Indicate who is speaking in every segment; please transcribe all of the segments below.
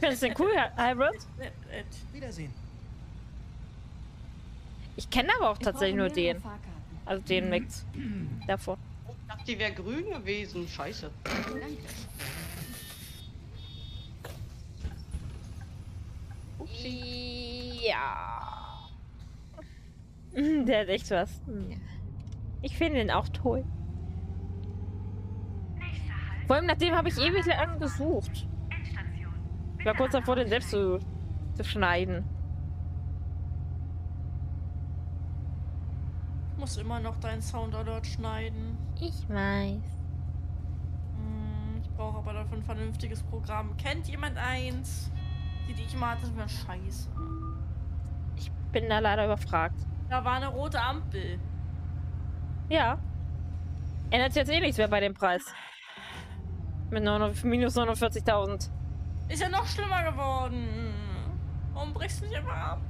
Speaker 1: Findest du den cool, Hybrid?
Speaker 2: Wiedersehen.
Speaker 1: Ich kenne aber auch
Speaker 3: Ich
Speaker 1: tatsächlich nur den.
Speaker 3: Fahrkarten.
Speaker 1: Also den Mix. Davor.
Speaker 4: Ich dachte, die wäre grün gewesen. Scheiße.
Speaker 3: Danke.
Speaker 1: Ja. Der hat echt was. Ich finde ihn auch toll. Vor allem nach dem habe ich ewig lang gesucht. Ich war kurz davor, den selbst zu, zu schneiden.
Speaker 5: Ich muss immer noch deinen Sound Alert schneiden.
Speaker 1: Ich weiß.
Speaker 5: Hm, Ich brauche aber dafür ein vernünftiges Programm. Kennt jemand eins? Die, die ich mal hatte, war scheiße.
Speaker 1: Ich bin da leider überfragt.
Speaker 5: Da war eine rote Ampel.
Speaker 1: Ja. Ändert sich jetzt eh nichts mehr bei dem Preis. Mit 9, minus 49.000.
Speaker 5: Ist ja noch schlimmer geworden. Warum brichst du mich einfach ab?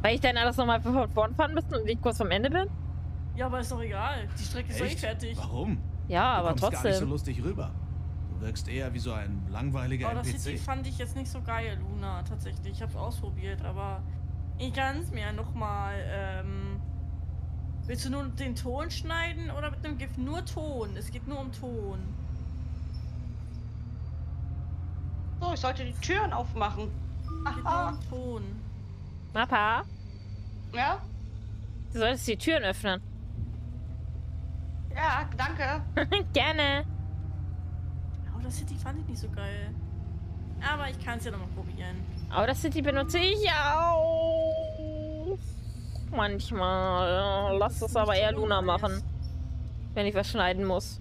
Speaker 1: Weil ich dann alles nochmal von vorn fahren müsste und ich kurz vom Ende bin?
Speaker 5: Ja, aber ist doch egal. Die Strecke ist doch eh
Speaker 2: Echt?
Speaker 5: fertig.
Speaker 2: Warum?
Speaker 1: Ja,
Speaker 2: du
Speaker 1: aber
Speaker 2: kommst gar nicht so
Speaker 1: trotzdem.
Speaker 2: lustig rüber. Du wirkst eher wie so ein langweiliger
Speaker 5: Aber das City
Speaker 2: NPC.
Speaker 5: fand ich jetzt nicht so geil, Luna, tatsächlich. Ich hab's ausprobiert, aber ich kann es mir nochmal. Ähm, willst du nur den Ton schneiden oder mit einem Gift? Nur Ton. Es geht nur um Ton.
Speaker 4: So, ich sollte die Türen aufmachen.
Speaker 5: Es
Speaker 4: Aha.
Speaker 5: Ton.
Speaker 1: Papa,
Speaker 4: Ja?
Speaker 1: du solltest die Türen öffnen.
Speaker 4: Ja, danke.
Speaker 1: Gerne.
Speaker 5: Aber das City fand ich nicht so geil. Aber ich kann es ja nochmal probieren.
Speaker 1: Aber das City benutze ich auch. Manchmal. Lass das aber eher Luna machen, wenn ich was schneiden muss.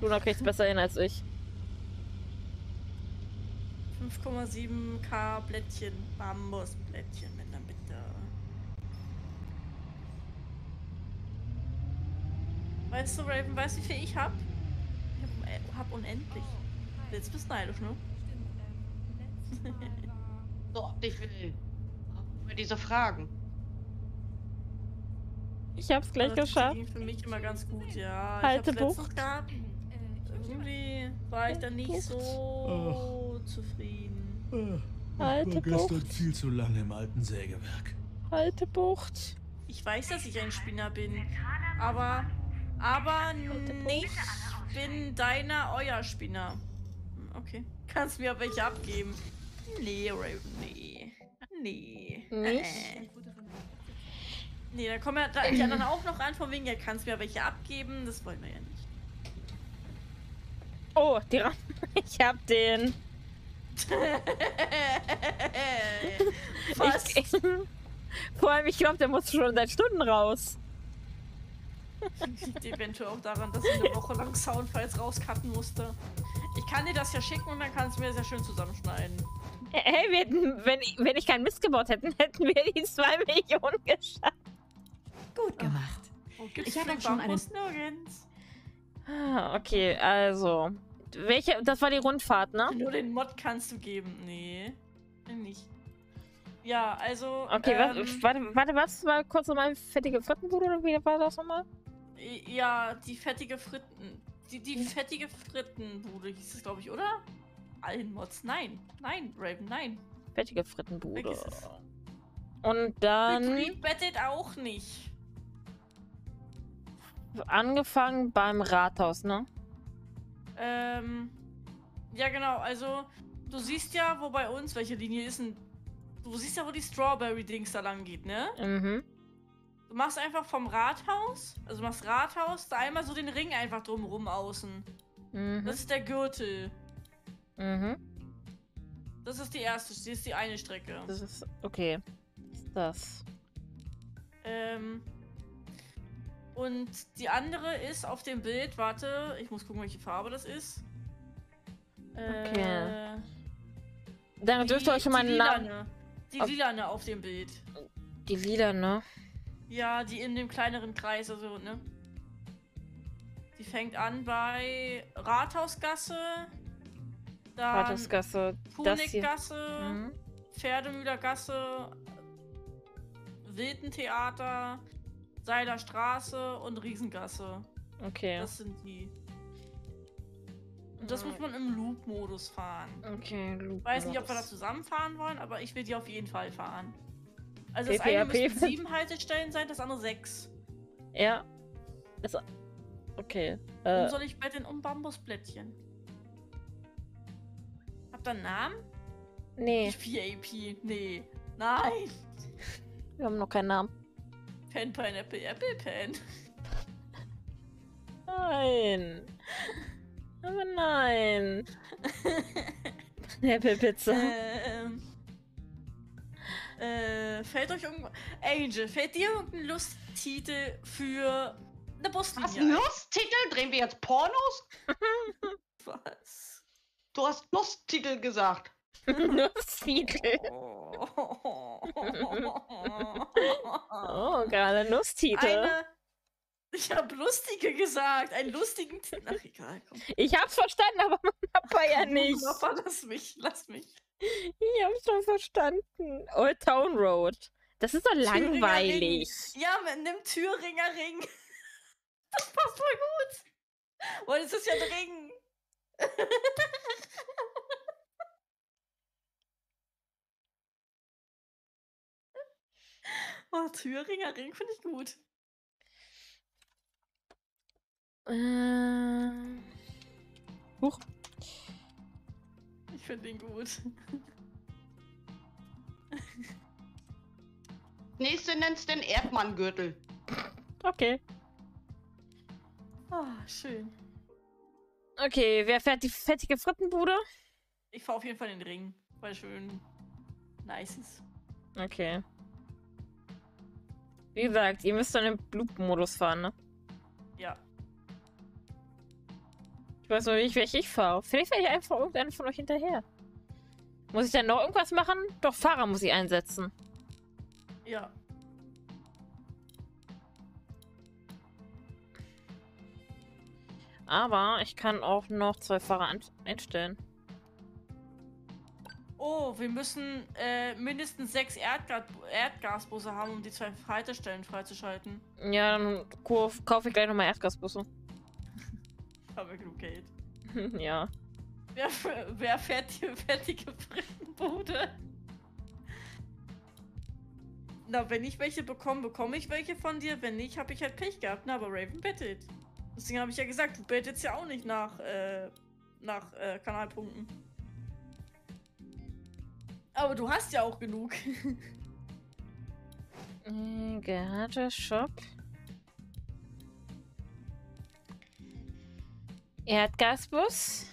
Speaker 1: Luna kriegt's besser hin als ich.
Speaker 5: 5,7k Blättchen. Bambusblättchen mit einer Bitte. Weißt du, Raven, weißt du, wie viel ich hab? Ich hab, äh, hab unendlich. Jetzt bist du neidisch, ne?
Speaker 4: So, ob ich will. Über diese Fragen.
Speaker 1: Ich hab's gleich
Speaker 5: das
Speaker 1: geschafft.
Speaker 5: ging für mich immer ganz gut, ja.
Speaker 1: Halte
Speaker 5: ich hab's letztens
Speaker 1: Bucht.
Speaker 5: gehabt. Irgendwie war ich dann nicht so zufrieden.
Speaker 1: Alte
Speaker 2: ich war gestern
Speaker 1: Bucht.
Speaker 2: viel zu lange im alten Sägewerk.
Speaker 1: Alte Bucht.
Speaker 5: Ich weiß, dass ich ein Spinner bin, aber aber nicht bin deiner euer Spinner. Hm, Okay. Kannst mir welche abgeben? Nee, Raven, nee. Nee.
Speaker 1: Nicht?
Speaker 5: Äh. Nee, da kommen ja da die anderen auch noch an, von wegen, ja, kannst mir welche abgeben. Das wollen wir ja nicht.
Speaker 1: Oh, die Ra Ich hab den.
Speaker 5: Was?
Speaker 1: Ich, vor allem, ich glaube, der muss schon seit Stunden raus.
Speaker 5: Liegt eventuell auch daran, dass ich eine Woche lang Soundfiles rauscutten musste. Ich kann dir das ja schicken und dann kannst du mir das ja schön zusammenschneiden.
Speaker 1: Hey, wir hätten, wenn, wenn ich keinen Mist gebaut hätten, hätten wir die 2 Millionen geschafft.
Speaker 3: Gut gemacht.
Speaker 5: Oh, gibt's
Speaker 3: Ich habe schon
Speaker 5: Bambus nirgends.
Speaker 1: Ah, Okay, also. Welche? Das war die Rundfahrt, ne?
Speaker 5: Nur den Mod kannst du geben. Nee, nicht. Ja, also.
Speaker 1: Okay,
Speaker 5: ähm,
Speaker 1: was, warte, warte, was war kurz nochmal fettige Frittenbude oder wie war das nochmal?
Speaker 5: Ja, die fettige Fritten. Die, die fettige Frittenbude hieß es, glaube ich, oder? Allen Mods. Nein, nein, Raven, nein.
Speaker 1: Fettige Frittenbude. Und dann
Speaker 5: bettet auch nicht.
Speaker 1: angefangen beim Rathaus, ne?
Speaker 5: Ähm. Ja, genau, also. Du siehst ja, wo bei uns, welche Linie ist denn. Du siehst ja, wo die Strawberry-Dings da lang geht, ne?
Speaker 1: Mhm.
Speaker 5: Du machst einfach vom Rathaus, also machst Rathaus, da einmal so den Ring einfach drumrum außen.
Speaker 1: Mhm.
Speaker 5: Das ist der Gürtel.
Speaker 1: Mhm.
Speaker 5: Das ist die erste, das ist die eine Strecke.
Speaker 1: Das ist. Okay. Was ist das?
Speaker 5: Ähm. Und die andere ist auf dem Bild, warte, ich muss gucken, welche Farbe das ist.
Speaker 1: Okay.
Speaker 5: Äh,
Speaker 1: Dann
Speaker 5: die-
Speaker 1: dürft ihr euch schon mal
Speaker 5: die
Speaker 1: einen Namen.
Speaker 5: lilane. Die lilane auf dem Bild.
Speaker 1: Die Lieder, ne?
Speaker 5: Ja, die in dem kleineren Kreis, also, ne? Die fängt an bei Rathausgasse, dann
Speaker 1: Rathausgasse.
Speaker 5: Punikgasse,
Speaker 1: Mhm.
Speaker 5: Pferdemühlergasse, Wildentheater, Seiler Straße und Riesengasse.
Speaker 1: Okay.
Speaker 5: Das sind die. Und das muss man im Loop-Modus fahren.
Speaker 1: Okay, Loop.
Speaker 5: Ich weiß nicht, ob wir da
Speaker 1: Modus.
Speaker 5: zusammen fahren wollen, aber ich will die auf jeden Fall fahren. Also das eine müssen sieben Haltestellen sein, das andere sechs.
Speaker 1: Ja. Ist... Okay.
Speaker 5: Warum
Speaker 1: Äh,
Speaker 5: soll ich betteln um Bambusblättchen? Habt ihr einen Namen?
Speaker 1: nee,
Speaker 5: PAP. Nee. Nein.
Speaker 1: wir haben noch keinen Namen.
Speaker 5: Pen, Pineapple, Apple Pen.
Speaker 1: Nein. Aber nein. Apple Pizza.
Speaker 5: ähm. Äh, fällt euch irgendwas. Angel, fällt dir irgendein Lusttitel für eine Buslinie?
Speaker 4: Was?
Speaker 5: ein?
Speaker 4: Lusttitel? Drehen wir jetzt Pornos?
Speaker 5: Was?
Speaker 4: Du hast Lusttitel gesagt.
Speaker 1: Nusstitel.
Speaker 5: Oh,
Speaker 1: Oh, gerade Nusstitel.
Speaker 5: Eine. Ich habe lustige gesagt. Einen lustigen Titel. Ach, egal. Komm.
Speaker 1: Ich hab's verstanden, aber mein Papa ja nicht.
Speaker 5: Papa, lass mich. Lass mich.
Speaker 1: Ich hab's schon verstanden. Old Town Road. Das ist doch langweilig.
Speaker 5: Ring. Ja, mit einem Thüringer Ring. Das passt voll gut. Weil es ist ja ein Ring. Oh, Thüringer Ring finde ich gut.
Speaker 1: Äh, Huch.
Speaker 5: Ich finde ihn gut.
Speaker 4: Nächste nennst den Erdmanngürtel.
Speaker 1: Okay.
Speaker 5: Ah, schön.
Speaker 1: Okay, wer fährt die fettige Frittenbude?
Speaker 5: Ich fahre auf jeden Fall den Ring, weil schön nice ist.
Speaker 1: Okay. Wie gesagt, ihr müsst dann im Loop-Modus fahren, ne?
Speaker 5: Ja.
Speaker 1: Ich weiß noch nicht, welche ich fahre. Vielleicht fahre ich einfach irgendeinen von euch hinterher. Muss ich dann noch irgendwas machen? Doch, Fahrer muss ich einsetzen.
Speaker 5: Ja.
Speaker 1: Aber ich kann auch noch zwei Fahrer einstellen.
Speaker 5: Oh, wir müssen äh, mindestens sechs Erdgas Erdgasbusse haben, um die zwei Haltestellen freizuschalten.
Speaker 1: Ja, dann kauf- kaufe ich gleich nochmal Erdgasbusse.
Speaker 5: Haben wir genug Geld.
Speaker 1: ja.
Speaker 5: Wer, wer fährt die fertige Frittenbude? Na, wenn ich welche bekomme, bekomme ich welche von dir. Wenn nicht, habe ich halt Pech gehabt. Na, aber Raven bettet. Deswegen habe ich ja gesagt, du bettest ja auch nicht nach, äh, nach äh, Kanalpunkten. Aber du hast ja auch genug.
Speaker 1: Äh, Garage Shop. Erdgasbus.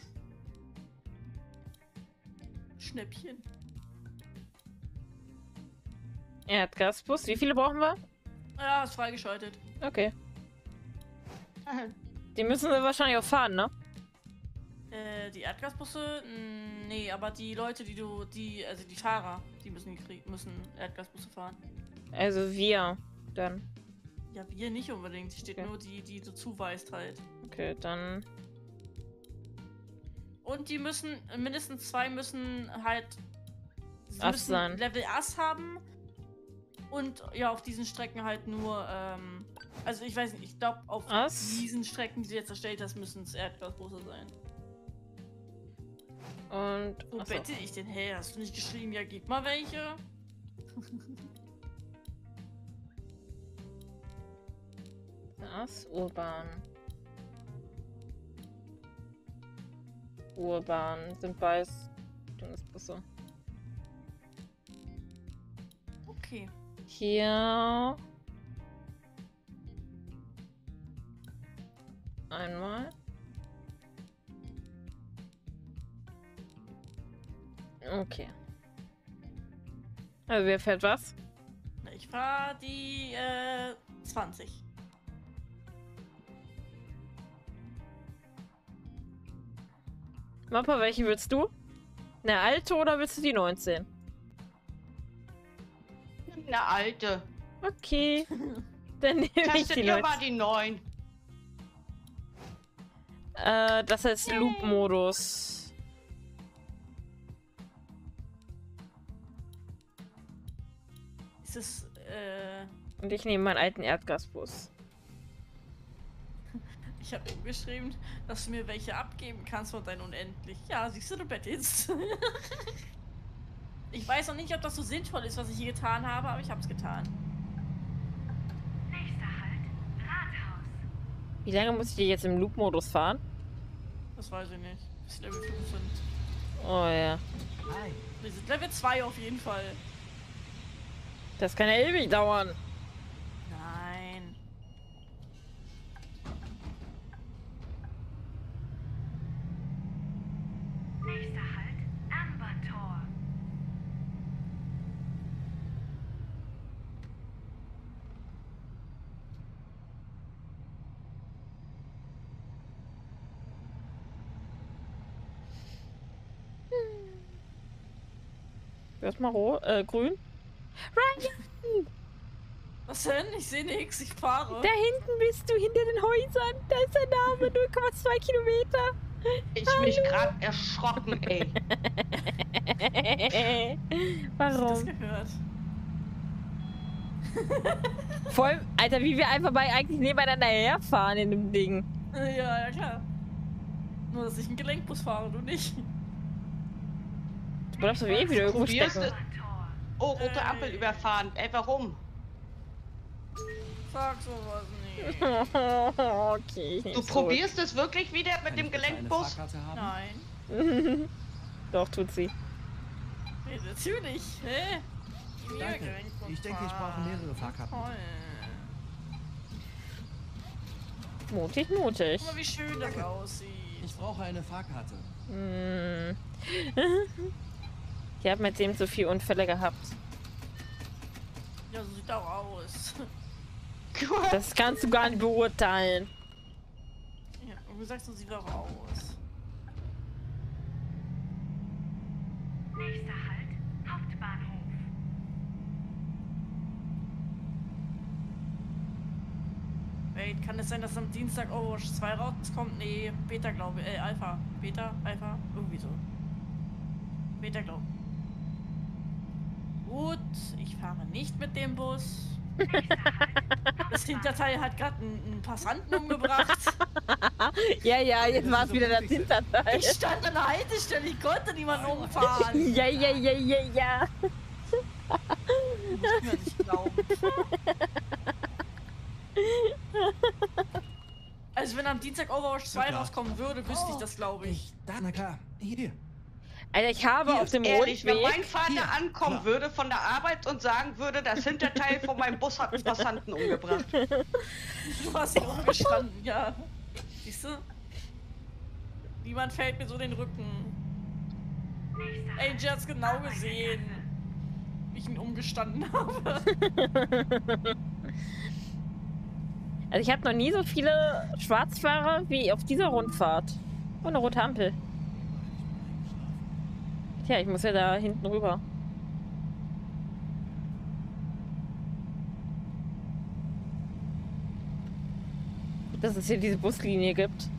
Speaker 5: Schnäppchen.
Speaker 1: Erdgasbus. Wie viele brauchen wir?
Speaker 5: Ja, ist freigeschaltet.
Speaker 1: Okay. Die müssen wir wahrscheinlich auch fahren, ne?
Speaker 5: Äh, die Erdgasbusse? Mm, Nee, aber die Leute, die du, die, also die Fahrer, die müssen, müssen Erdgasbusse fahren.
Speaker 1: Also wir. Dann.
Speaker 5: Ja, wir nicht unbedingt. Hier steht
Speaker 1: Okay.
Speaker 5: nur die, die du zuweist halt.
Speaker 1: Okay, dann.
Speaker 5: Und die müssen, mindestens zwei müssen halt
Speaker 1: Ass sein.
Speaker 5: Level Ass haben. Und ja, auf diesen Strecken halt nur, ähm, also ich weiß nicht, ich glaube auf
Speaker 1: Ass.
Speaker 5: diesen Strecken, die du jetzt erstellt hast, müssen es Erdgasbusse sein.
Speaker 1: Und.
Speaker 5: Wo
Speaker 1: achso.
Speaker 5: bette ich denn? Hey, hast du nicht geschrieben, ja, gib mal welche?
Speaker 1: Das Urban. Urban sind beides Dingensbusse.
Speaker 5: Okay.
Speaker 1: Hier. Einmal. Okay. Also wer fährt was?
Speaker 5: Ich fahre die, äh, 20.
Speaker 1: Mappa, welche willst du? Eine alte oder willst du die 19?
Speaker 4: Eine alte.
Speaker 1: Okay. Dann nehme ich die
Speaker 4: ihr
Speaker 1: 19.
Speaker 4: mal die neun.
Speaker 1: Äh, das heißt Loop-Modus.
Speaker 5: Ist es, äh,
Speaker 1: Und ich nehme meinen alten Erdgasbus.
Speaker 5: Ich habe ihm geschrieben, dass du mir welche abgeben kannst von deinen Unendlich. Ja, siehst du, du bettest. ich weiß noch nicht, ob das so sinnvoll ist, was ich hier getan habe, aber ich habe es getan.
Speaker 6: Nächster Halt, Rathaus.
Speaker 1: Wie lange muss ich hier jetzt im Loop-Modus fahren?
Speaker 5: Das weiß ich nicht. Bis Level 5 sind.
Speaker 1: Oh ja.
Speaker 3: Hi.
Speaker 5: Wir sind Level 2 auf jeden Fall.
Speaker 1: Das kann ja ewig dauern.
Speaker 5: Nein.
Speaker 6: Nächster Halt, Amber Tor.
Speaker 1: Erstmal rot, äh, grün. Ryan!
Speaker 5: Was denn? Ich sehe nichts. Ich fahre.
Speaker 1: Da hinten bist du, hinter den Häusern. Da ist der Name, 0,2 Kilometer.
Speaker 4: Ich mich gerade erschrocken, ey.
Speaker 5: Hab ich das
Speaker 1: Warum?
Speaker 5: gehört?
Speaker 1: Voll, Alter, wie wir einfach bei eigentlich nebeneinander herfahren in dem Ding.
Speaker 5: Ja, ja, klar. Nur, dass ich einen Gelenkbus fahre, du nicht.
Speaker 1: Du bleibst doch eh wieder irgendwo stecken.
Speaker 4: Oh, rote Ampel überfahren. Ey, warum?
Speaker 5: Sag sowas nicht.
Speaker 1: okay.
Speaker 4: Du probierst es wirklich wieder mit dem
Speaker 2: ich bitte eine
Speaker 4: Gelenkbus?
Speaker 2: Fahrkarte haben?
Speaker 5: Nein.
Speaker 1: Doch, tut sie.
Speaker 5: Nee, natürlich. Hä?
Speaker 2: Danke. Ich denke, ich brauche mehrere Fahrkarten.
Speaker 5: Toll.
Speaker 1: Mutig, mutig.
Speaker 5: Guck mal, wie schön das aussieht.
Speaker 2: Ich brauche eine Fahrkarte.
Speaker 1: Hm. Ich habe mit dem so viele Unfälle gehabt.
Speaker 5: Ja, so sieht auch aus.
Speaker 1: Das kannst du gar nicht beurteilen.
Speaker 5: Ja, und du sagst, so sieht auch aus.
Speaker 6: Nächster Halt, Hauptbahnhof.
Speaker 5: Wait, kann es sein, dass am Dienstag Overwatch 2 rauskommt? Nee, Beta glaube ich. Äh, Alpha. Beta? Alpha? Irgendwie so. Beta glaube Gut, ich fahre nicht mit dem Bus. Das Hinterteil hat gerade einen, einen Passanten umgebracht.
Speaker 1: Ja, ja, jetzt war es wieder das Hinterteil.
Speaker 5: Ich stand an der Haltestelle, ich konnte niemanden umfahren.
Speaker 1: Ja, ja, ja, ja, ja.
Speaker 5: Muss ich mir nicht glauben. Also wenn am Dienstag Overwatch 2
Speaker 2: Ja, klar.
Speaker 5: rauskommen würde, wüsste ich das, glaube ich.
Speaker 2: Na klar. Hier.
Speaker 1: Alter, ich habe auf dem
Speaker 4: Ehrlich, wenn mein
Speaker 1: Rundweg.
Speaker 4: Vater
Speaker 2: Hier,
Speaker 4: ankommen würde von der Arbeit und sagen würde, das Hinterteil von meinem Bus hat einen Passanten umgebracht.
Speaker 5: Du hast ihn umgestanden, ja. Siehst du? Niemand fällt mir so den Rücken. Angel hat's genau gesehen. Wie ich ihn umgestanden habe.
Speaker 1: Also ich habe noch nie so viele Schwarzfahrer wie auf dieser Rundfahrt. Oh, eine rote Ampel. Tja, ich muss ja da hinten rüber. Gut, Dass es hier diese Buslinie gibt.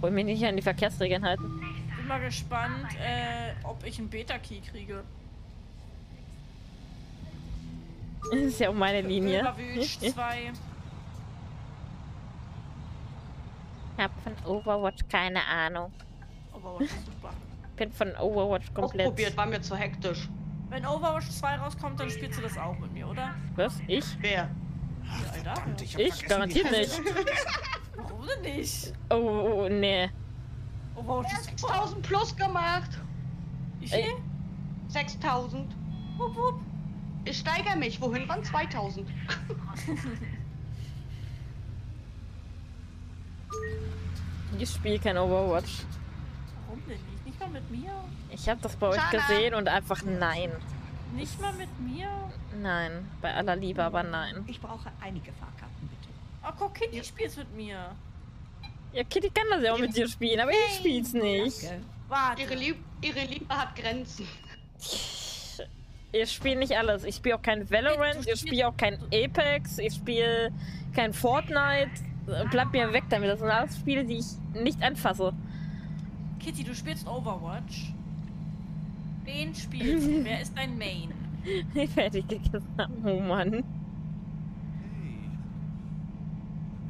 Speaker 1: Wo ich mich nicht an die Verkehrsregeln halten.
Speaker 5: Bin mal gespannt, äh, ob ich einen Beta-Key kriege.
Speaker 1: Das ist ja auch meine Linie.
Speaker 5: Überwünscht 2.
Speaker 1: Ich hab von Overwatch keine Ahnung.
Speaker 5: Overwatch ist super.
Speaker 1: Bin von Overwatch komplett.
Speaker 4: Ausprobiert, war mir zu hektisch.
Speaker 5: Wenn Overwatch 2 rauskommt, dann spielst du das auch mit mir, oder?
Speaker 1: Was? Ich?
Speaker 4: Wer?
Speaker 2: Verdammt, ich
Speaker 1: Ich? Garantiert nicht.
Speaker 5: Warum denn nicht?
Speaker 1: Oh, oh, oh, nee.
Speaker 5: Overwatch ist super.
Speaker 4: 6000 plus gemacht.
Speaker 5: Viel?
Speaker 1: Ey.
Speaker 4: 6000.
Speaker 5: Wupp, wupp.
Speaker 4: Ich steigere mich. Wohin waren 2000?
Speaker 1: Ich spiele kein Overwatch.
Speaker 5: Warum denn nicht? Mal mit mir?
Speaker 1: Ich habe das bei euch
Speaker 4: Shana.
Speaker 1: gesehen und einfach nein.
Speaker 5: Nicht mal mit mir?
Speaker 1: Nein. Bei aller Liebe, aber nein.
Speaker 3: Ich brauche einige Fahrkarten, bitte.
Speaker 5: Oh, guck, Kitty spielt's mit mir.
Speaker 1: Ja, Kitty kann das ja auch mit dir spielen, aber ich spiel's nicht.
Speaker 3: Danke.
Speaker 5: Warte.
Speaker 4: Ihre, Lieb ihre Liebe hat Grenzen.
Speaker 1: Ich spiele nicht alles. Ich spiele auch kein Valorant, ich spiele auch kein Apex, ich spiele kein Fortnite. Bleibt mir weg damit. Das sind alles Spiele, die ich nicht anfasse.
Speaker 5: Kitty, du spielst Overwatch. Wen spielst du? Wer ist dein Main?
Speaker 1: Fertig gegessen. Oh Mann.
Speaker 2: Hey.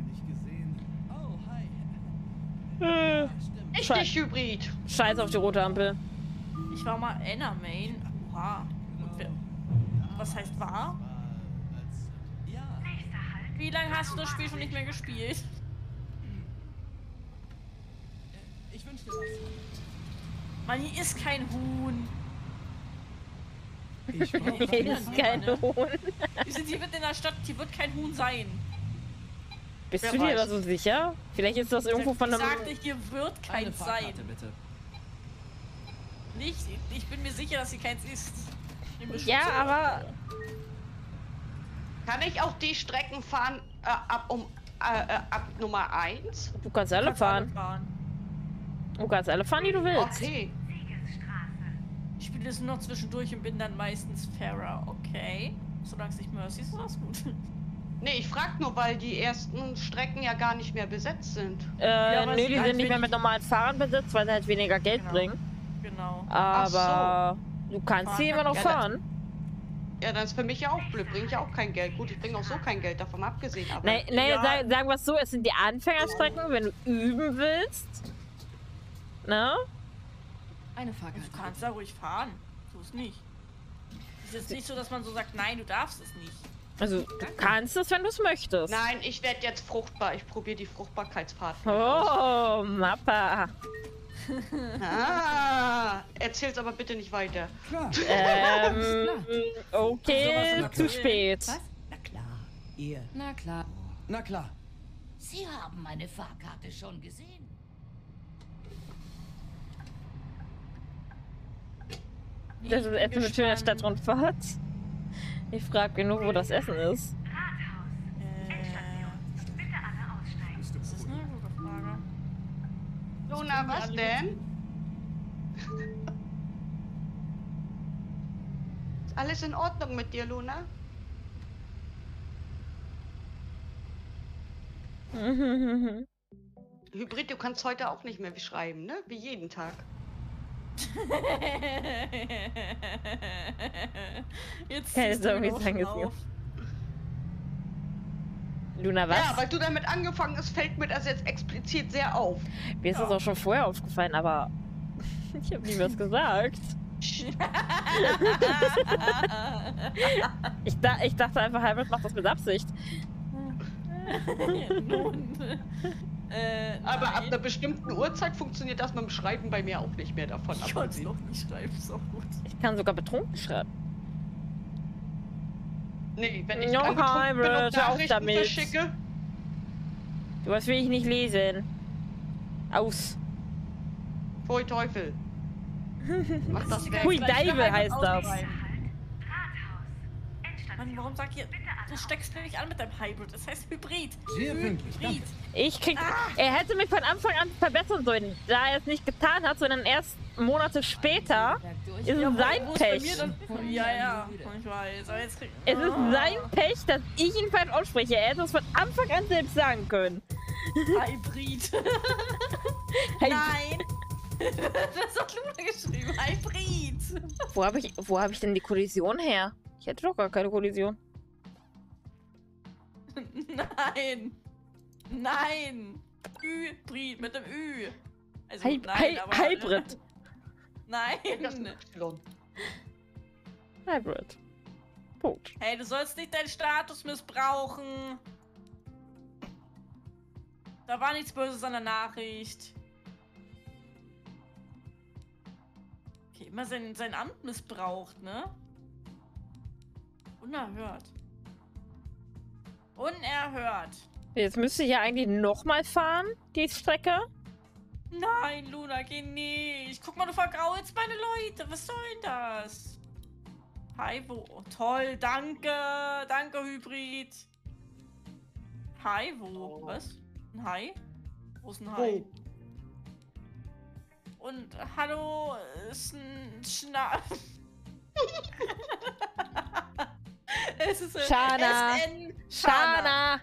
Speaker 2: Nicht gesehen? Oh, hi.
Speaker 1: Äh,
Speaker 4: Richtig Hybrid.
Speaker 1: Scheiß auf die rote Ampel.
Speaker 5: Ich war mal Anna Main. Oha. Und wer, was heißt war? Wie lange hast du das Spiel schon nicht mehr gespielt?
Speaker 2: Ich wünsche dir was.
Speaker 5: Mann, hier ist kein Huhn.
Speaker 2: Ich
Speaker 1: Hier ist kein Huhn.
Speaker 5: Wir sind hier mitten in der Stadt, hier wird kein Huhn sein.
Speaker 1: Bist
Speaker 4: Wer
Speaker 1: du dir da so sicher? Vielleicht ist das irgendwo von
Speaker 5: ich
Speaker 1: einem...
Speaker 5: sagte, hier wird keins sein.
Speaker 2: Bitte.
Speaker 5: Nicht, ich bin mir sicher, dass hier keins ist. Ich
Speaker 1: Ja, aber...
Speaker 4: Kann ich auch die Strecken fahren äh, ab um äh, äh, ab Nummer 1?
Speaker 1: Du kannst alle
Speaker 5: Kannst alle
Speaker 1: fahren. Du kannst alle fahren, die du willst.
Speaker 4: Okay.
Speaker 5: Ich spiele das nur noch zwischendurch und bin dann meistens fairer. Okay. Solange es nicht Mercy ist, ist das gut.
Speaker 4: Nee, ich frag nur, weil die ersten Strecken ja gar nicht mehr besetzt sind.
Speaker 1: Äh,
Speaker 5: aber
Speaker 1: nö, die
Speaker 5: halt
Speaker 1: sind nicht mehr mit normalen Fahrern besetzt, weil sie halt weniger Geld
Speaker 5: Genau.
Speaker 1: bringen.
Speaker 5: Genau.
Speaker 1: Aber du kannst
Speaker 5: Fahren
Speaker 1: sie immer noch
Speaker 4: Ja,
Speaker 1: fahren.
Speaker 4: Ja, das ist für mich ja auch blöd. Bringe ich ja auch kein Geld. Gut, ich bringe auch so kein Geld davon abgesehen. Aber
Speaker 1: Nee, nee
Speaker 5: Ja.
Speaker 1: sag, sagen wir es so, es sind die Anfängerstrecken, wenn du üben willst. Ne?
Speaker 2: Eine
Speaker 5: Du
Speaker 2: Fahrkarte.
Speaker 5: kannst da ruhig fahren. So ist nicht. Es ist jetzt nicht so, dass man so sagt, nein, du darfst es nicht.
Speaker 1: Also, du kannst es, wenn du es möchtest.
Speaker 4: Nein, ich werde jetzt fruchtbar. Ich probiere die Fruchtbarkeitsfahrt. aus.
Speaker 1: Oh, Mappa.
Speaker 4: Ah, erzähl's aber bitte nicht weiter.
Speaker 2: Klar.
Speaker 1: Ähm, okay,
Speaker 2: immer
Speaker 1: zu spät.
Speaker 3: Was? Na klar. Ihr.
Speaker 2: Na klar. Na klar.
Speaker 7: Sie haben meine Fahrkarte schon gesehen.
Speaker 1: Das ist Essen mit schöner Stadtrundfahrt. Ich frage nur, wo das Essen ist.
Speaker 6: Rathaus. Bitte alle aussteigen.
Speaker 5: das ist eine gute Frage.
Speaker 4: Luna, was denn? Ist alles in Ordnung mit dir, Luna? Hybrid, du kannst heute auch nicht mehr schreiben, ne? Wie jeden Tag.
Speaker 5: Jetzt
Speaker 1: sage
Speaker 5: schon
Speaker 1: es dir.
Speaker 5: auf.
Speaker 1: Luna, was?
Speaker 4: Ja, weil du damit angefangen hast, fällt mir das jetzt explizit sehr auf.
Speaker 1: Mir ist das auch schon vorher aufgefallen, aber ich habe nie was gesagt. Ich, da, ich dachte einfach, Hybrid macht das mit Absicht.
Speaker 5: Nun. Äh,
Speaker 4: Aber ab
Speaker 5: nein.
Speaker 4: einer bestimmten Uhrzeit funktioniert das mit dem Schreiben bei mir auch nicht mehr davon.
Speaker 5: Ich konnte es noch nicht schreiben, ist auch gut.
Speaker 1: Ich kann sogar betrunken schreiben.
Speaker 4: Nee, wenn ich
Speaker 1: No,
Speaker 4: angetrunken bin und Nachrichten
Speaker 1: damit.
Speaker 4: verschicke,
Speaker 1: Was will ich nicht lesen? Aus.
Speaker 4: Pfui Teufel. Mach das weg.
Speaker 1: Hui,
Speaker 5: noch
Speaker 1: heißt das.
Speaker 5: Mann, warum sag ihr, du steckst nicht an mit deinem Hybrid, das heißt Hybrid.
Speaker 2: Sehr pünktlich,
Speaker 5: Hybrid.
Speaker 1: Ich krieg. Er hätte mich von Anfang an verbessern sollen. Da er es nicht getan hat, sondern erst Monate später, ist es
Speaker 5: Ja,
Speaker 1: sein Pech.
Speaker 5: dann- Ja, ja, ich weiß. Aber jetzt krieg...
Speaker 1: Es ist
Speaker 5: Ah,
Speaker 1: sein Pech, dass ich ihn falsch ausspreche. Er hätte es von Anfang an selbst sagen können.
Speaker 5: Hybrid. Nein. das hat Luna geschrieben. Hybrid.
Speaker 1: Wo habe ich, wo hab ich denn die Kollision her? Ich hätte doch gar keine Kollision.
Speaker 5: Nein. Nein. Hybrid mit dem Ü. Also,
Speaker 1: Hy
Speaker 5: nein,
Speaker 1: Hy
Speaker 5: aber...
Speaker 1: Hybrid.
Speaker 5: Nein.
Speaker 1: Hybrid. Punkt.
Speaker 5: Hey, du sollst nicht deinen Status missbrauchen. Da war nichts Böses an der Nachricht. Okay, immer sein, sein Amt missbraucht, ne? Unerhört. Unerhört.
Speaker 1: Jetzt müsste ich ja eigentlich nochmal fahren, die Strecke.
Speaker 5: Nein, Luna, geh nicht. Guck mal, du vergraulst meine Leute. Was soll denn das? Hi, wo? Oh, toll, danke. Danke, Hybrid. Hi, wo? Was? Ein Hai? Wo ist ein Hai? Und hallo, ist ein Schna... es ist ein
Speaker 1: Shana.
Speaker 5: SN.
Speaker 1: Shana.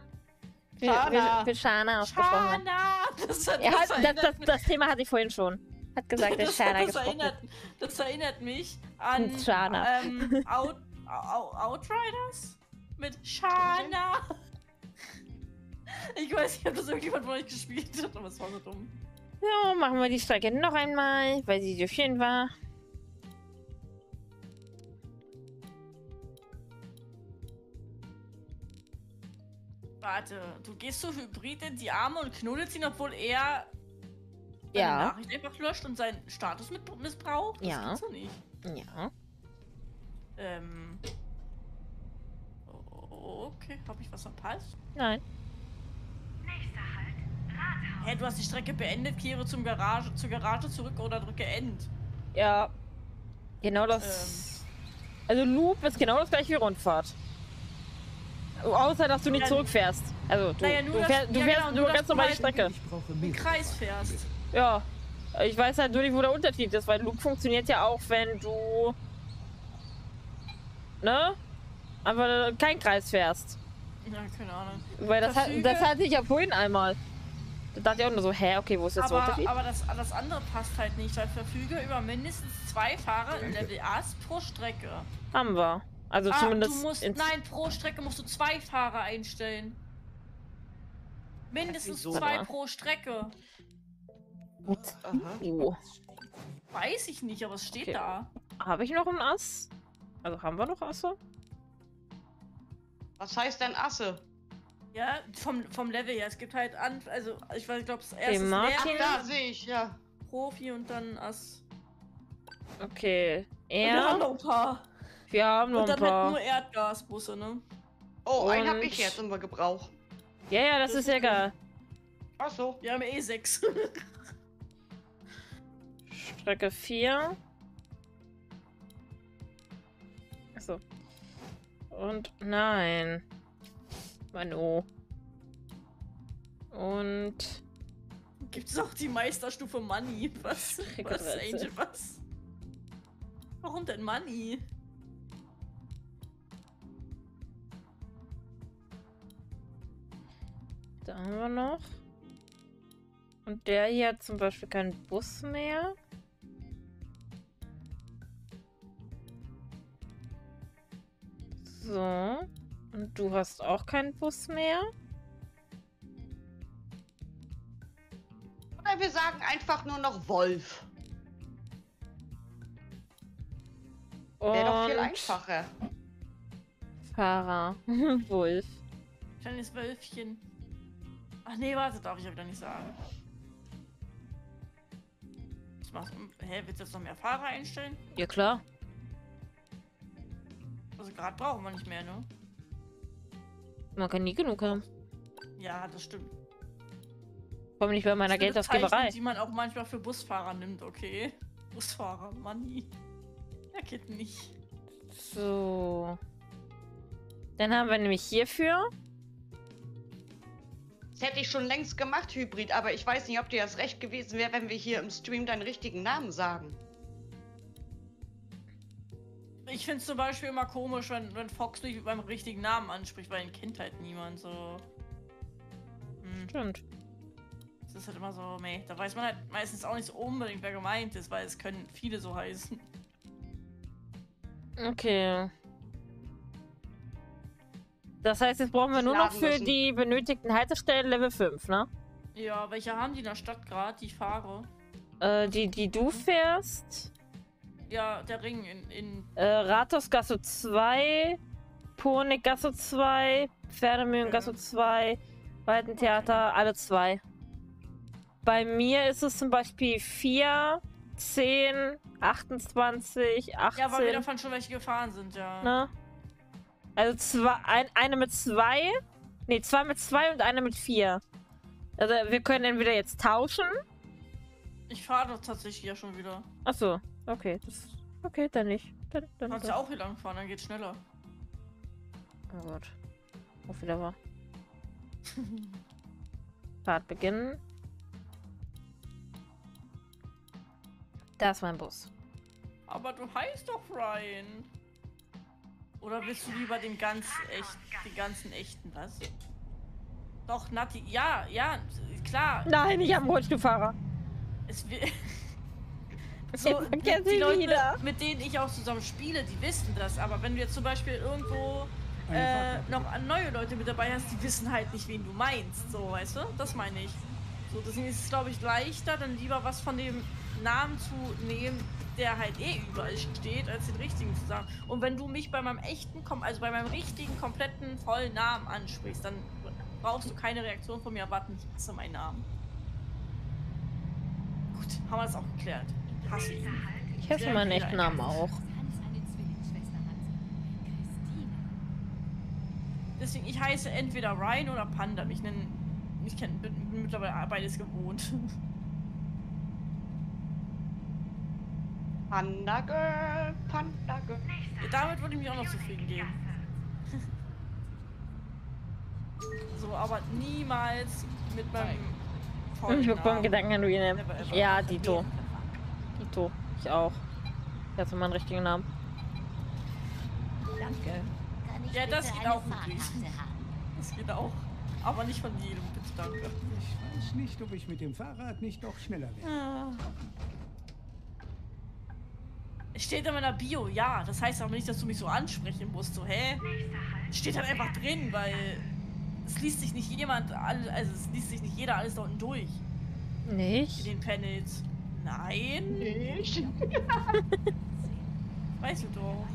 Speaker 4: Shana.
Speaker 1: wir Shana ausgesprochen.
Speaker 5: Shana. Das, hat,
Speaker 1: hat, das, das, Thema hatte ich vorhin schon. Hat gesagt, der
Speaker 5: das,
Speaker 1: Shana
Speaker 5: das,
Speaker 1: gesprochen.
Speaker 5: erinnert, das erinnert mich an
Speaker 1: Shana.
Speaker 5: Ähm, Out, Outriders mit Shana. Ich weiß nicht, ob das irgendjemand von euch gespielt hat, aber es war so dumm.
Speaker 1: So, machen wir die Strecke noch einmal, weil sie so schön war.
Speaker 5: Warte, du gehst so hybrid in die Arme und knuddelst ihn, obwohl er seine
Speaker 1: Ja,
Speaker 5: Nachricht einfach löscht und seinen Status mit missbraucht? Das
Speaker 1: Ja.
Speaker 5: gibt's doch nicht.
Speaker 1: ja.
Speaker 5: Ähm. o- Okay, habe ich was verpasst?
Speaker 1: Nein.
Speaker 6: Nächster Halt. Rathaus.
Speaker 5: Hä, du hast die Strecke beendet, kehre zum Garage, zur Garage zurück oder drücke End.
Speaker 1: Ja. Genau das. Also Loop ist genau das gleiche wie Rundfahrt. Außer, dass du nicht
Speaker 5: Ja,
Speaker 1: zurückfährst. Also du,
Speaker 5: Naja, nur
Speaker 1: du
Speaker 5: das-
Speaker 1: fährst, du
Speaker 5: ja,
Speaker 1: fährst
Speaker 5: genau,
Speaker 1: nur
Speaker 5: nur
Speaker 1: ganz
Speaker 5: du
Speaker 1: normal die Strecke.
Speaker 2: Ich brauche
Speaker 5: Im
Speaker 2: mehr.
Speaker 5: Kreis fährst.
Speaker 1: Ja. Ich weiß halt nur nicht, wo der Unterschied ist, weil Loop funktioniert ja auch, wenn du. Ne? Aber kein Kreis fährst.
Speaker 5: Ja, keine Ahnung.
Speaker 1: Weil das, hat, das hatte ich ja vorhin einmal. Da dachte ich auch nur so, hä, okay, wo ist jetzt der
Speaker 5: Aber,
Speaker 1: Unterschied?
Speaker 5: aber das, das andere passt halt nicht, weil verfüge über mindestens zwei Fahrer in Level A pro Strecke.
Speaker 1: Haben wir. Also
Speaker 5: Ah,
Speaker 1: zumindest.
Speaker 5: du musst, nein, pro Strecke musst du zwei Fahrer einstellen. Mindestens
Speaker 4: Wieso?
Speaker 5: zwei
Speaker 1: Aber-
Speaker 5: pro Strecke.
Speaker 1: Oh.
Speaker 5: Weiß ich nicht, aber es steht
Speaker 1: Okay.
Speaker 5: da.
Speaker 1: Habe ich noch einen Ass? Also haben wir noch Asse?
Speaker 4: Was heißt denn Asse?
Speaker 5: Ja, vom, vom Level her. Es gibt halt an, also ich weiß, ich glaube, das erste ist
Speaker 1: Martin-
Speaker 4: Da sehe ich, ja.
Speaker 5: Profi und dann Ass.
Speaker 1: Okay.
Speaker 5: Und wir haben
Speaker 1: Er.
Speaker 5: noch ein paar.
Speaker 1: Wir haben noch
Speaker 5: Und
Speaker 1: ein
Speaker 5: dann halt
Speaker 1: paar.
Speaker 5: nur Erdgasbusse, ne?
Speaker 4: Oh, einen habe
Speaker 1: Und-
Speaker 4: ich jetzt im Gebrauch.
Speaker 1: Ja, ja, das
Speaker 5: Das
Speaker 1: ist ja egal.
Speaker 4: Ach so.
Speaker 5: Wir haben eh sechs.
Speaker 1: Strecke 4. Achso. Und nein. Manu. Und.
Speaker 5: Gibt es auch die Meisterstufe Money? Was?
Speaker 1: Strecke
Speaker 5: Was,
Speaker 1: 13.
Speaker 5: Angel, was? Warum denn Money?
Speaker 1: Da haben wir noch. Und der hier hat zum Beispiel keinen Bus mehr. So. Und du hast auch keinen Bus mehr.
Speaker 4: Oder wir sagen einfach nur noch Wolf. Wäre doch viel einfacher.
Speaker 1: Fahrer. Wolf.
Speaker 5: Kleines Wölfchen. Ach nee, warte, darf ich ja wieder nicht sagen. Ich mach's. Hä, willst du jetzt noch mehr Fahrer einstellen?
Speaker 1: Ja klar.
Speaker 5: Also gerade brauchen wir nicht mehr, ne?
Speaker 1: Man kann nie genug haben.
Speaker 5: Ja, das stimmt.
Speaker 1: Vor allem nicht bei meiner Geldausgeberei.
Speaker 5: Die man auch manchmal für Busfahrer nimmt, okay? Busfahrer, Money. Ja, geht nicht.
Speaker 1: So. Dann haben wir nämlich hierfür.
Speaker 4: Das hätte ich schon längst gemacht, Hybrid, aber ich weiß nicht, ob dir das recht gewesen wäre, wenn wir hier im Stream deinen richtigen Namen sagen.
Speaker 5: Ich finde es zum Beispiel immer komisch, wenn, wenn Fox mich beim richtigen Namen anspricht, weil ihn kennt halt niemand so. Hm,
Speaker 1: Stimmt.
Speaker 5: das ist halt immer so, meh. Da weiß man halt meistens auch nicht so unbedingt, wer gemeint ist, weil es können viele so heißen.
Speaker 1: Okay. Das heißt, jetzt brauchen wir nur noch für
Speaker 4: müssen.
Speaker 1: die benötigten Haltestellen Level 5, ne?
Speaker 5: Ja, welche haben die in der Stadt gerade, die ich fahre?
Speaker 1: Äh, die, die du fährst.
Speaker 5: Ja, der Ring in, in
Speaker 1: Äh, Rathausgasse 2, Poniggasse 2, Pferdemühlengasse 2, Waldentheater, alle zwei. Bei mir ist es zum Beispiel 4, 10, 28, 18.
Speaker 5: Ja, weil wir davon schon welche gefahren sind, ja.
Speaker 1: Ne? Also zwei, ein, eine mit zwei. Ne, zwei mit zwei und eine mit vier. Also wir können entweder jetzt tauschen.
Speaker 5: Ich fahre doch tatsächlich ja schon wieder.
Speaker 1: Achso, okay. Das, okay, dann nicht. Dann,
Speaker 5: Du
Speaker 1: dann,
Speaker 5: kannst ja auch hier lang fahren, dann geht's schneller.
Speaker 1: Oh Gott. Wo wieder war. Fahrt beginnen. Da ist mein Bus.
Speaker 5: Aber du heißt doch Ryan. Oder willst du lieber den ganz echt, den ganzen echten, was? Doch, Nati, ja, ja, klar.
Speaker 1: Nein, ich habe einen Rollstuhlfahrer.
Speaker 5: Es will.
Speaker 1: Ich
Speaker 5: So, die Leute,
Speaker 1: wieder.
Speaker 5: mit denen ich auch zusammen spiele, die wissen das. Aber wenn du jetzt zum Beispiel irgendwo äh, noch neue Leute mit dabei hast, die wissen halt nicht, wen du meinst. So, weißt du? Das meine ich. So, deswegen ist es, glaube ich, leichter, dann lieber was von dem Namen zu nehmen, der halt eh überall steht, als den richtigen zu sagen. Und wenn du mich bei meinem echten, also bei meinem richtigen, kompletten, vollen Namen ansprichst, dann brauchst du keine Reaktion von mir erwarten. Ich hasse meinen Namen. Gut, haben wir das auch geklärt. Ich hasse ihn.
Speaker 1: Ich hasse
Speaker 5: Sehr
Speaker 1: meinen echten Namen auch.
Speaker 5: Deswegen, ich heiße entweder Ryan oder Panda. Ich nenne, ich kenn, bin mittlerweile beides gewohnt.
Speaker 4: Panda Girl, Panda Girl.
Speaker 5: Ja, damit würde ich mich auch noch zufrieden geben. So, aber niemals mit meinem
Speaker 1: Ich bekomme. Gedanken an Rene.
Speaker 5: Never ever.
Speaker 1: Ja, Dito. Dito. Ich auch. Ich hatte meinen richtigen Namen.
Speaker 3: Danke.
Speaker 5: Ja, das geht auch
Speaker 7: haben?
Speaker 5: Das geht auch. Aber nicht von jedem, bitte danke.
Speaker 8: Ich weiß nicht, ob ich mit dem Fahrrad nicht doch schneller wäre.
Speaker 5: Es steht in meiner Bio, ja. Das heißt aber nicht, dass du mich so ansprechen musst. So, hä? Steht halt einfach drin, weil es liest sich nicht jemand, also es liest sich nicht jeder alles da unten durch. In
Speaker 1: Nicht?
Speaker 5: den Panels. Nein,
Speaker 4: Nicht?
Speaker 5: weißt du doch.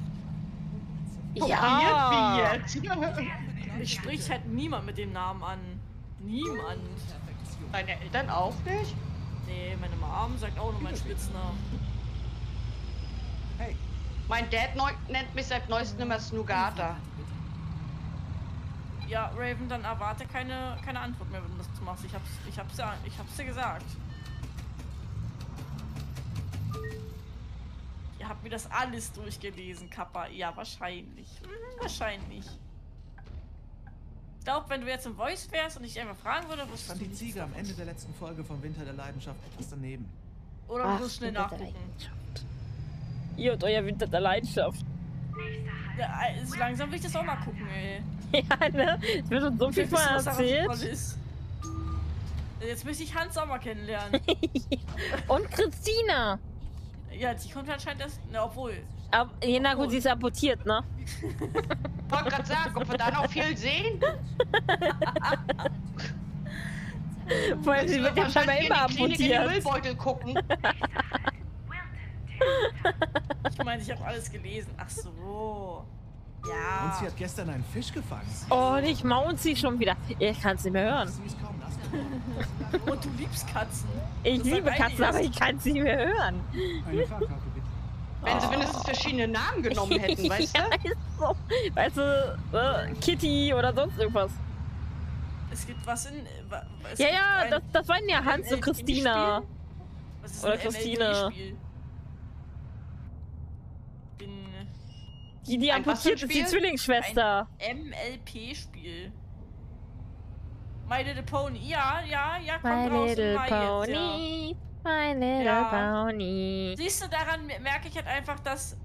Speaker 1: Ja!
Speaker 4: Wie jetzt?
Speaker 5: Mich spricht halt niemand mit dem Namen an. Niemand.
Speaker 4: Deine Eltern auch nicht?
Speaker 5: Nee, meine Mom sagt auch nur meinen Spitznamen.
Speaker 4: Mein Dad nennt mich seit neuestem immer Snoogata.
Speaker 5: Ja, Raven, dann erwarte keine, keine Antwort mehr, wenn du das machst. Ich hab's, ich hab's, ja, ich hab's dir gesagt. Ihr habt mir das alles durchgelesen, Kappa. Ja, wahrscheinlich. Mhm, wahrscheinlich. Ich glaube, wenn du jetzt im Voice wärst und ich dich einfach fragen würde, wirst
Speaker 9: Stand
Speaker 5: du
Speaker 9: die Ziege am Ende der letzten Folge vom Winter der Leidenschaft etwas daneben.
Speaker 5: Oder du musst schnell nachgucken.
Speaker 1: Ihr und euer Winter der Leidenschaft.
Speaker 5: Ja, also langsam will ich das auch mal gucken, ey.
Speaker 1: Ja, ne? Es wird uns so viel von erzählt.
Speaker 5: Jetzt möchte ich Hans Sommer kennenlernen.
Speaker 1: Und Christina.
Speaker 5: ja, die kommt anscheinend erst. Na, obwohl.
Speaker 1: Aber, ja, na gut, sie ist amputiert, ne?
Speaker 4: Wollte gerade sagen, ob wir da noch viel sehen?
Speaker 1: Vor allem, sie wird ja scheinbar
Speaker 4: wahrscheinlich
Speaker 1: immer
Speaker 4: Klinik in
Speaker 1: amputiert.
Speaker 4: Müllbeutel gucken.
Speaker 5: Ich meine, ich habe alles gelesen. Ach so.
Speaker 9: Und
Speaker 5: Ja.
Speaker 9: sie hat gestern einen Fisch gefangen.
Speaker 1: Oh, nicht mount sie schon wieder. Ich kann es nicht mehr hören.
Speaker 5: Und du liebst Katzen.
Speaker 1: Ich
Speaker 5: Das
Speaker 1: liebe Katzen, aber ich kann es nicht mehr hören.
Speaker 8: eine Fahrkarte bitte.
Speaker 4: Wenn sie wenigstens verschiedene Namen genommen hätten, weißt
Speaker 1: ja,
Speaker 4: du?
Speaker 1: ist so. Weißt du, äh, Kitty oder sonst irgendwas.
Speaker 5: Es gibt was in. äh,
Speaker 1: Ja,
Speaker 5: gibt
Speaker 1: ja,
Speaker 5: ein
Speaker 1: das, das waren ja Hans und. Christina.
Speaker 5: Was ist
Speaker 1: Oder
Speaker 5: ein
Speaker 1: Christine.
Speaker 5: MLP-Spiel? Bin
Speaker 1: Die, die amputiert ist die? Zwillingsschwester.
Speaker 5: MLP-Spiel. My Little Pony. Ja, ja, ja, kommt
Speaker 1: My
Speaker 5: raus
Speaker 1: little
Speaker 5: Mai jetzt, ja.
Speaker 1: pony. My little
Speaker 5: Ja.
Speaker 1: pony.
Speaker 5: Siehst du, daran mer- merke ich halt einfach, dass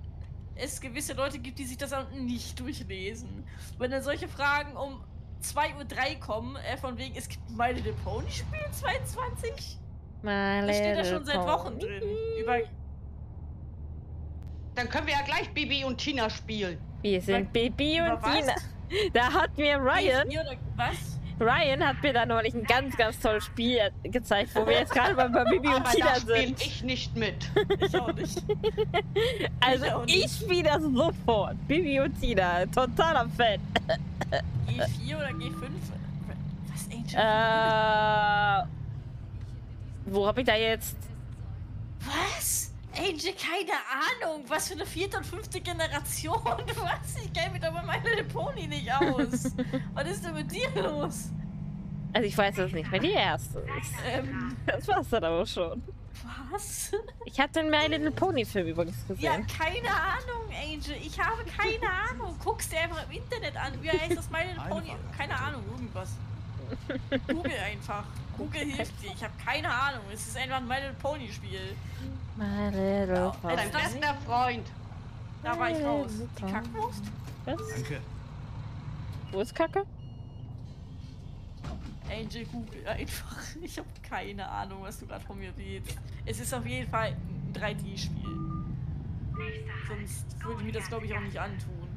Speaker 5: es gewisse Leute gibt, die sich das auch nicht durchlesen. Wenn dann solche Fragen um 2.03 Uhr kommen, äh, von wegen, es gibt My Little Pony Spiel 22?
Speaker 1: My
Speaker 5: Das steht da
Speaker 1: little
Speaker 5: schon seit Wochen
Speaker 1: pony.
Speaker 5: drin. Über,
Speaker 4: Dann können wir ja gleich Bibi und Tina spielen.
Speaker 1: Wir sind
Speaker 5: Über-
Speaker 1: Bibi und
Speaker 5: was?
Speaker 1: Tina. Da hat mir Ryan,
Speaker 5: was?
Speaker 1: Ryan hat mir da neulich ein ganz, ganz tolles Spiel gezeigt, wo wir jetzt gerade bei, bei Bibi und Tina sind.
Speaker 4: ich nicht mit.
Speaker 5: Ich auch nicht.
Speaker 1: Also
Speaker 5: auch nicht.
Speaker 1: ich spiele das sofort. Bibi und Tina, totaler Fan.
Speaker 5: G4 oder G5? Was, Angel?
Speaker 1: Äh, wo hab ich da jetzt?
Speaker 5: Was? Angel, keine Ahnung. Was für eine vierte und fünfte Generation? Was? Ich kenne mich doch bei My Little Pony nicht aus. Was ist denn mit dir los?
Speaker 1: Also ich weiß das nicht mehr, die erste ist.
Speaker 5: Ähm,
Speaker 1: Das war's dann aber schon.
Speaker 5: was?
Speaker 1: Ich habe den My Little Pony Film übrigens
Speaker 5: Ja,
Speaker 1: gesehen.
Speaker 5: keine Ahnung, Angel. Ich habe keine Ahnung. Guck's dir einfach im Internet an. Wie heißt das My Little Pony? Keine Ahnung, irgendwas. Google einfach. Google hilft dir. Ich habe keine Ahnung. Es ist einfach ein My Little Pony Spiel.
Speaker 1: My Little
Speaker 5: Ja,
Speaker 1: Pony.
Speaker 4: Dein bester Freund.
Speaker 5: Da war ich raus. Die Kackwurst?
Speaker 1: Was?
Speaker 9: Danke.
Speaker 1: Wo ist Kacke?
Speaker 5: Angel, Google einfach. Ich habe keine Ahnung, was du gerade von mir redest. Es ist auf jeden Fall ein 3D-Spiel. Sonst würde ich mir das, glaube ich, auch nicht antun.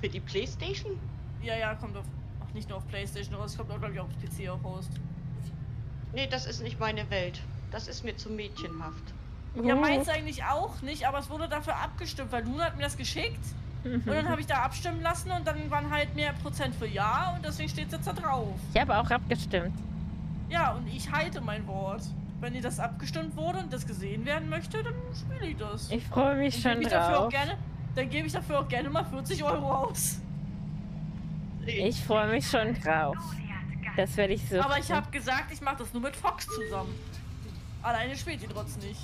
Speaker 4: Für die Playstation?
Speaker 5: Ja, ja, kommt auf. Ach, nicht nur auf Playstation raus, kommt auch, glaube ich, auf PC auch raus.
Speaker 4: Nee, das ist nicht meine Welt. Das ist mir zu mädchenhaft.
Speaker 5: Ja,
Speaker 1: Uh.
Speaker 5: meins eigentlich auch nicht, aber es wurde dafür abgestimmt, weil Luna hat mir das geschickt. Und dann habe ich da abstimmen lassen und dann waren halt mehr Prozent für Ja und deswegen steht es jetzt da drauf.
Speaker 1: Ich habe auch abgestimmt.
Speaker 5: Ja, und ich halte mein Wort. Wenn dir das abgestimmt wurde und das gesehen werden möchte, dann spiele ich das.
Speaker 1: Ich freue mich
Speaker 5: Dann
Speaker 1: schon
Speaker 5: ich dafür auch
Speaker 1: drauf.
Speaker 5: gerne, dann gebe ich dafür auch gerne mal 40 Euro aus.
Speaker 1: Ich freue mich schon drauf. Das werde ich so.
Speaker 5: Aber ich habe gesagt, ich mache das nur mit Fox zusammen. Alleine spielt ihr trotzdem nicht.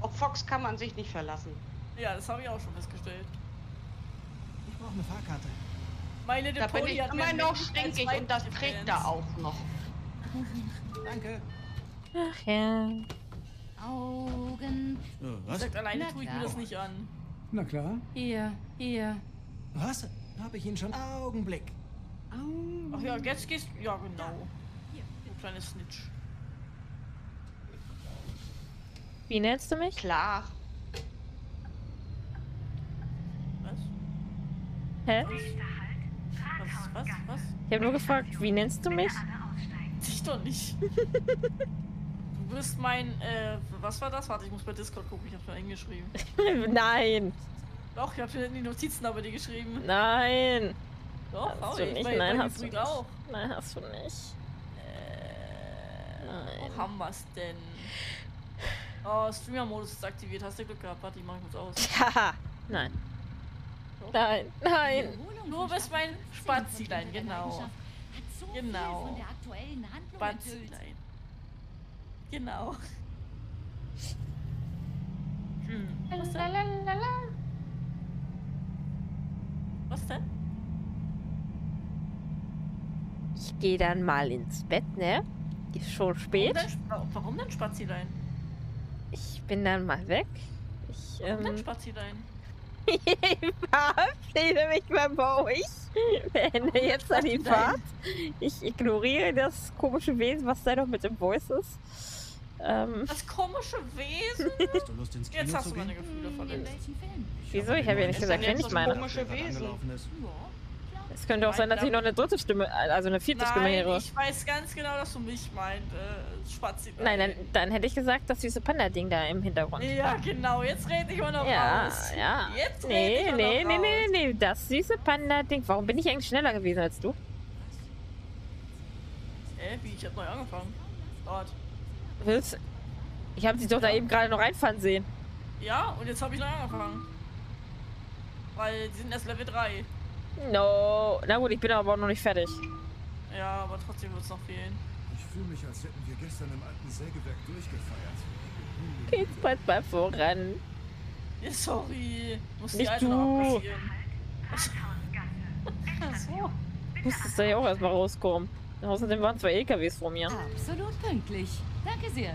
Speaker 4: Auf Fox kann man sich nicht verlassen.
Speaker 5: Ja, das habe ich auch schon festgestellt.
Speaker 9: Ich brauche eine Fahrkarte.
Speaker 5: Meine
Speaker 4: Da bin
Speaker 5: Deponie
Speaker 4: ich
Speaker 5: hat mir
Speaker 4: immer noch stinkig und das trägt er auch noch.
Speaker 9: Danke.
Speaker 1: Ach ja.
Speaker 7: Augen.
Speaker 9: was?
Speaker 5: Sagt, alleine
Speaker 7: Na
Speaker 5: tue ich mir
Speaker 7: klar.
Speaker 5: das nicht an.
Speaker 8: Na klar.
Speaker 2: Hier, hier.
Speaker 9: Was? Habe ich ihn schon? Augenblick.
Speaker 5: Ach ja, jetzt gehst Ja, genau. Du kleines Snitch.
Speaker 1: Wie nennst du mich?
Speaker 4: Klar.
Speaker 5: Was?
Speaker 1: Hä?
Speaker 5: Was? Was? Was?
Speaker 1: Ich habe nur gefragt, wie nennst du mich?
Speaker 5: Dich doch nicht. du bist mein, äh, was war das? Warte, ich muss bei Discord gucken, ich hab's mir hingeschrieben.
Speaker 1: Nein,
Speaker 5: Doch, ich hab dir in die Notizen aber die geschrieben.
Speaker 1: nein.
Speaker 5: Doch,
Speaker 1: Hast du
Speaker 5: ich.
Speaker 1: nicht?
Speaker 5: Bei,
Speaker 1: Nein,
Speaker 5: bei
Speaker 1: hast du nicht.
Speaker 5: auch.
Speaker 1: Nein, hast du nicht.
Speaker 5: Äh, wo haben wir's denn? Oh, Streamer-Modus ist aktiviert. Hast du Glück gehabt? Warte, ich mach kurz aus.
Speaker 1: Haha. Nein. Nein, nein.
Speaker 5: Du bist mein Spazilein, genau. Genau.
Speaker 7: Handlung enthüllt.
Speaker 5: Spazilein. Genau. Hm. Was denn? Was denn?
Speaker 1: Ich gehe dann mal ins Bett, ne? Ist schon
Speaker 5: Warum
Speaker 1: spät.
Speaker 5: denn, Sp- warum denn Spazilein?
Speaker 1: Ich bin dann mal weg. Ich
Speaker 5: Warum denn
Speaker 1: ähm,
Speaker 5: Spazilein?
Speaker 1: verabschiede mich mal bei euch. Beende jetzt an die Fahrt. Ich ignoriere das komische Wesen, was da noch mit dem Voice ist. Ähm,
Speaker 5: Das komische Wesen?
Speaker 9: Hast du Lust ins Kino
Speaker 5: Jetzt hast
Speaker 9: zu
Speaker 5: du meine? Gefühle verletzt.
Speaker 7: Film?
Speaker 1: wieso? Ich habe ja nicht gesagt,
Speaker 4: denn
Speaker 1: wenn ich
Speaker 4: das
Speaker 1: meine.
Speaker 4: komische Wesen?
Speaker 9: Ist.
Speaker 1: Es könnte auch sein, dass ich noch eine dritte Stimme, also eine vierte Stimme
Speaker 5: Nein,
Speaker 1: höre.
Speaker 5: ich weiß ganz genau, dass du mich meint, äh, Spazilein.
Speaker 1: Nein, dann, dann hätte ich gesagt, das süße Panda-Ding da im Hintergrund.
Speaker 5: Ja, genau, jetzt rede ich mal noch
Speaker 1: Ja,
Speaker 5: raus.
Speaker 1: ja.
Speaker 5: Jetzt rede
Speaker 1: Nee,
Speaker 5: ich mal
Speaker 1: nee,
Speaker 5: noch
Speaker 1: nee,
Speaker 5: raus.
Speaker 1: nee, nee, das süße Panda-Ding. Warum bin ich eigentlich schneller gewesen als du?
Speaker 5: Äh, wie? Ich hab neu angefangen. Dort.
Speaker 1: Willst Ich habe sie doch da eben gerade noch reinfahren sehen.
Speaker 5: Ja, und jetzt habe ich neu angefangen. Weil die sind erst Level 3.
Speaker 1: No. Na gut, ich bin aber auch noch nicht fertig.
Speaker 5: Ja, aber trotzdem wird es noch fehlen.
Speaker 8: Ich fühle mich, als hätten wir gestern im alten Sägewerk durchgefeiert.
Speaker 1: Geht's bald mal voran.
Speaker 5: Ja, sorry. Muss die
Speaker 1: Nicht
Speaker 5: alte noch
Speaker 1: du.
Speaker 5: abkassieren. Ach so.
Speaker 1: Musstest du ja auch erstmal rauskommen. Außerdem waren zwei LKWs vor mir.
Speaker 7: Absolut pünktlich. Danke sehr.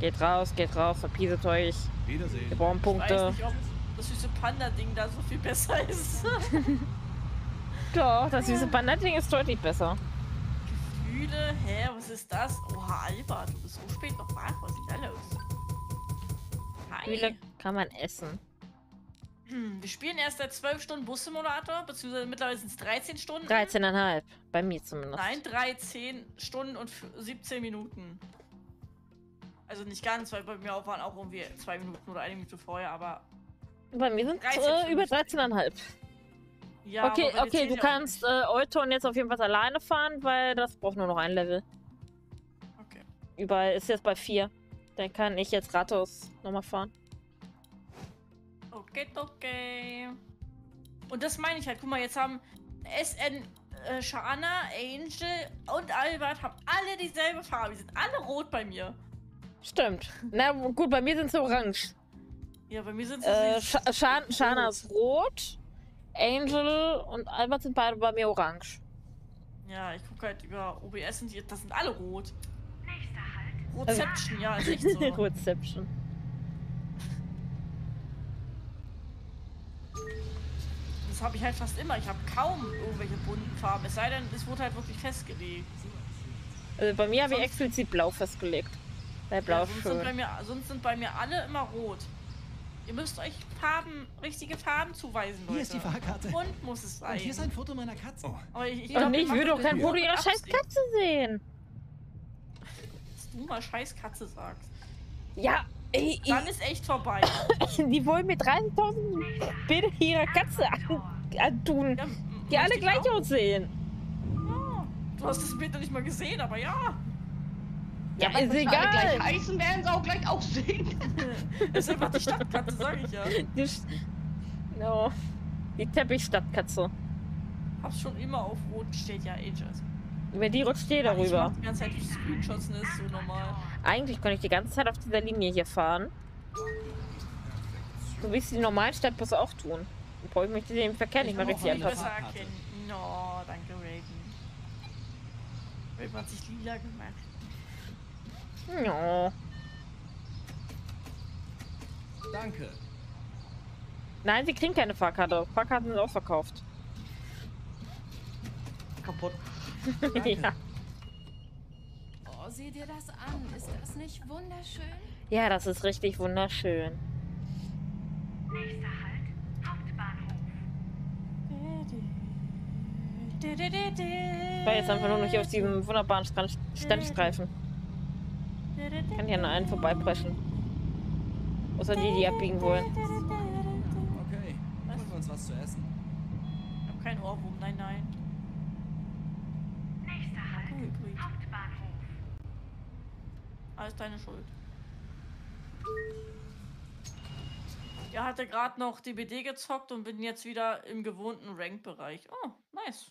Speaker 1: Geht raus, geht raus, verpieset euch. Wir
Speaker 9: Wiedersehen.
Speaker 1: brauchen
Speaker 5: Ich weiß
Speaker 1: Punkte.
Speaker 5: nicht, ob das süße Panda-Ding da so viel besser ist.
Speaker 1: Doch, das süße Panda-Ding ist deutlich besser.
Speaker 5: Gefühle? Hä, was ist das? Oha, Alba, du bist so spät noch wach. Was ist da los? Hi.
Speaker 1: Gefühle kann man essen.
Speaker 5: Hm, wir spielen erst seit 12 Stunden Bus-Simulator, beziehungsweise mittlerweile sind es 13 Stunden.
Speaker 1: 13,5. Bei mir zumindest.
Speaker 5: Nein, 13 Stunden und f- 17 Minuten. Also nicht ganz, weil bei mir auch waren auch irgendwie zwei Minuten oder eine Minute vorher, aber
Speaker 1: Bei mir sind
Speaker 5: 13,
Speaker 1: äh, über
Speaker 5: 15.
Speaker 1: 13,5.
Speaker 5: Ja.
Speaker 1: okay, okay, du kannst äh, Euton jetzt auf jeden Fall alleine fahren, weil das braucht nur noch ein Level.
Speaker 5: Okay.
Speaker 1: Überall ist jetzt bei 4. Dann kann ich jetzt Ratos nochmal fahren.
Speaker 5: Okay, okay. Und das meine ich halt. Guck mal, jetzt haben SN, äh, Shana, Angel und Albert haben alle dieselbe Farbe. Die sind alle rot bei mir.
Speaker 1: Stimmt. Na gut, bei mir sind sie orange.
Speaker 5: Ja, bei mir sind sie
Speaker 1: Äh. Scha Shan Shana ist rot. Angel und Albert sind beide bei mir orange.
Speaker 5: Ja, ich gucke halt über OBS und die, das sind alle rot.
Speaker 6: Nächster Halt.
Speaker 5: Rotception, ja, ist echt so.
Speaker 1: Reception.
Speaker 5: Das habe ich halt fast immer. Ich habe kaum irgendwelche bunten Farben. Es sei denn, es wurde halt wirklich festgelegt.
Speaker 1: Also bei mir habe ich explizit blau festgelegt. Weil blau
Speaker 5: Ja, sonst, sind bei
Speaker 1: schön.
Speaker 5: mir, sonst sind bei mir alle immer rot. Ihr müsst euch Farben, richtige Farben zuweisen, Leute.
Speaker 9: Hier ist die Fahrkarte.
Speaker 5: Bunt muss es sein.
Speaker 9: Und hier ist ein Foto meiner Katze.
Speaker 8: Oh,
Speaker 5: Aber ich, ich
Speaker 1: Und
Speaker 5: glaub,
Speaker 1: ich will doch kein Foto ihrer scheiß. Katze sehen.
Speaker 5: du mal scheiß Katze sagst.
Speaker 1: Ja, ey,
Speaker 5: Dann ist echt vorbei.
Speaker 1: die wollen mir 30.000 Bilder ihrer Katze an, antun,
Speaker 5: Ja,
Speaker 1: die alle gleich aussehen.
Speaker 5: Ja. Du hast das Bild noch nicht mal gesehen, aber ja.
Speaker 1: Ja,
Speaker 4: weil
Speaker 1: ist
Speaker 4: wenn wir alle gleich
Speaker 1: egal.
Speaker 4: heißen, werden sie auch gleich aussehen.
Speaker 5: Das ist einfach die Stadtkatze, sag ich ja.
Speaker 1: Die, Sch- no. die Teppichstadtkatze.
Speaker 5: Hab's schon immer auf Rot steht, ja, Ages.
Speaker 1: Über die rutscht
Speaker 5: Ich
Speaker 1: darüber.
Speaker 5: mach die ganze Zeit Screenshots das ist so normal.
Speaker 1: Eigentlich könnte ich die ganze Zeit auf dieser Linie hier fahren. So wie es die normalen Stadtbusse auch tun. Brauche ich mich dem Verkehr nicht mehr
Speaker 9: Ich
Speaker 1: richtig anpassen.
Speaker 5: No, danke, Raven. Raven hat sich lila gemacht.
Speaker 1: Ja.
Speaker 9: Danke.
Speaker 1: Nein, sie kriegen keine Fahrkarte. Fahrkarten sind ausverkauft.
Speaker 4: Kaputt.
Speaker 1: ja.
Speaker 2: Oh, sieh dir das an. Ist das nicht wunderschön?
Speaker 1: ja, das ist richtig wunderschön.
Speaker 6: Nächster Halt, Hauptbahnhof.
Speaker 1: Ich war jetzt einfach nur noch hier auf diesem wunderbaren Strand Standstreifen. Kann hier an einen vorbeipreschen. Außer die, die abbiegen wollen.
Speaker 9: Okay. Holen wir uns was zu essen.
Speaker 5: Ich hab keinen Ohrwurm, nein, nein.
Speaker 6: Nächster Halt,
Speaker 5: Hybrid.
Speaker 6: Hauptbahnhof.
Speaker 5: Alles deine Schuld. Er hatte gerade noch DBD gezockt und bin jetzt wieder im gewohnten Rank-Bereich. Oh, nice.